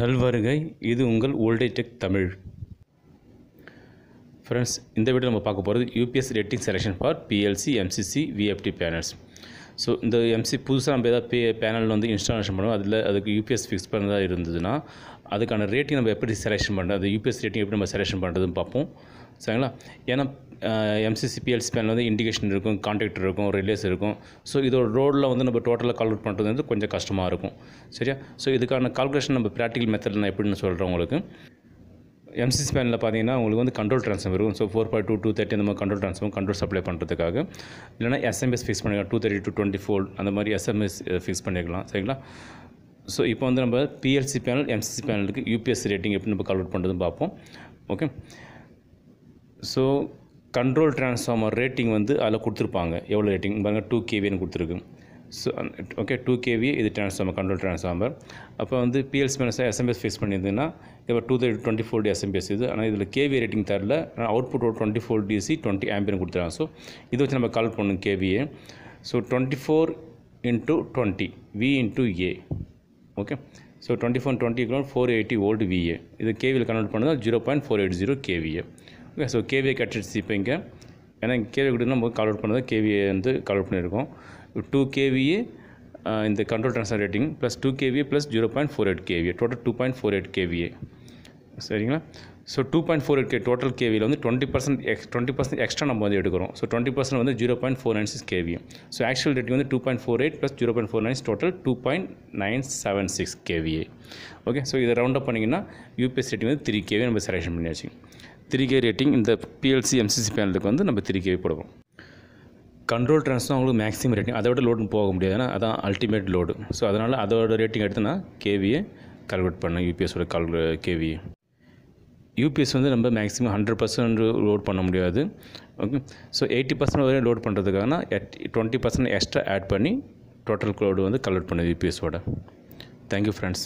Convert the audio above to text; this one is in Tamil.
நல்வருகை இது உங்கள் ஓல்டேஜ் தமிழ். ஃப்ரெண்ட்ஸ் இந்த வீடியோ நம்ம பார்க்க போகிறது UPS rating selection for PLC MCC VFD panels so இந்த எம்சி புதுசாக நம்ம ஏதாவது பே பேனல் வந்து இன்ஸ்டாலேஷன் பண்ணுவோம். அதில் அதுக்கு யூபிஎஸ் ஃபிக்ஸ் பண்ணதா இருந்ததுன்னா அதுக்கான ரேட்டிங் நம்ம எப்படி செலெக்ஷன் பண்ணுறது அது யூபிஎஸ் ரேட்டிங் எப்படி நம்ம செலெக்ஷன் பண்ணுறதுன்னு பார்ப்போம். சரிங்களா? ஏன்னா எம்சிசி பிஎல்சி பேனல் வந்து இண்டிகேஷன் இருக்கும் கான்டாக்ட் இருக்கும் ரிலேஸ் இருக்கும். ஸோ இதோட ரோடில் வந்து நம்ம டோட்டலாக கால்குலேட் பண்ணுறது வந்து கொஞ்சம் கஷ்டமாக இருக்கும். சரியா? ஸோ இதுக்கான கால்குலேஷன் நம்ம ப்ராக்டிக்கல் மெத்தட் நான் எப்படின்னு சொல்கிறேன் உங்களுக்கு. எம்சிசி பேனில் பார்த்தீங்கன்னா உங்களுக்கு வந்து கண்ட்ரோல் ட்ரான்ஸ்ஃபார்ம் இருக்கும் so four by two two thirty அந்த மாதிரி கண்ட்ரோல் ட்ரான்ஸ்ஃபர் கண்ட்ரோல் சப்ளை பண்ணுறதுக்காக இல்லைனா எஸ்எம்எஸ் ஃபிக்ஸ் பண்ணிக்கலாம். Two thirty two twenty four அந்த மாதிரி எஸ்எம்எஸ் ஃபிக்ஸ் பண்ணிக்கலாம். சரிங்களா? ஸோ இப்போ வந்து நம்ம பிஎல்சி பேனல் எம்சிசி பேனலுக்கு யூபிஎஸ் ரேட்டிங் எப்படி நம்ம கல்வெட் பண்ணுறதுன்னு பார்ப்போம். Okay so control transformer rating வந்து அதில் கொடுத்துருப்பாங்க. எவ்வளோ ரேட்டிங் பாருங்கள் டூ கேவின்னு கொடுத்துருக்கு. ஸோ ஓகே டூ கேவி இது ட்ரான்ஸ்ஃபார்மர் கண்ட்ரோல் ட்ரான்ஸ்ஃபார்மர் அப்போ வந்து பிஎல்ஸ் மேனஸாக எஸ்எம்பிஎஸ் ஃபேஸ் பண்ணியிருந்தீங்கன்னா இப்போ two thirty twenty four D SMPS இது. ஆனால் இதில் கேவி ரேட்டிங் தரல. ஆனால் அவுட்புட் ஒரு twenty four DC twenty ampere கொடுத்துருக்காங்க ஸோ இதை வச்சு நம்ம கால் பண்ணணும் KVA so twenty four into twenty V into A okay so twenty four twenty four eighty old VA இது கேவியில் கன்வெர்ட் பண்ணால் zero point four eight zero KVA okay so KVA கட்டிடுச்சு இப்போ இங்கே. ஏன்னா கேவி கொடுத்து நம்ம கால்அவுட் பண்ணது கேவிஏ வந்து கால்அவுட் பண்ணியிருக்கோம். டூ கேவிஏ இந்த control transfer rating plus two KVA plus zero point four eight KVA total two point four eight KVA சரிங்களா? So two point four eight K total கேவியில் வந்து twenty percent X twenty percent extra நம்ம வந்து எடுக்கிறோம். ஸோ டுவெண்ட்டி பர்சன்ட் வந்து zero point four nine six KV so actual rating வந்து two point four eight plus zero point four nine total two point nine seven six KVA okay so இதை ரவுண்ட் அப் பண்ணிங்கன்னா யூபிஎஸ் ரேட்டிங் வந்து த்ரீ கேவி நம்ம செலெக்ஷன் பண்ணியாச்சு. த்ரீ கே ரேட்டிங் இந்த பிஎல்சி எம்சிசி பேனலுக்கு வந்து நம்ம த்ரீ கேவி போடுவோம். கண்ட்ரோல் ட்ரான்ஸ்ஃபார் அவங்களுக்கு மேக்ஸிமம் ரேட்டிங் அதை விட லோடு போக முடியாது. ஏன்னா அதான் அல்டிமேட் லோடு ஸோ அதனால் அதோட ரேட்டிங் எடுத்து நான் கேவியை கால்குலேட் பண்ணேன். யூபிஎஸோட கால் கேவியை யூபிஎஸ் வந்து நம்ம மேக்ஸிமம் ஹண்ட்ரட் பர்சன்ட் லோட் பண்ண முடியாது. ஓகே ஸோ எயிட்டி பர்சன்ட் வரையும் லோட் பண்ணுறதுக்காக டுவெண்ட்டி பர்சன்ட் எக்ஸ்ட்ரா ஆட் பண்ணி டோட்டல் கோடு வந்து கலெக்ட் பண்ணுது யூபிஎஸோட தேங்க்யூ ஃப்ரெண்ட்ஸ்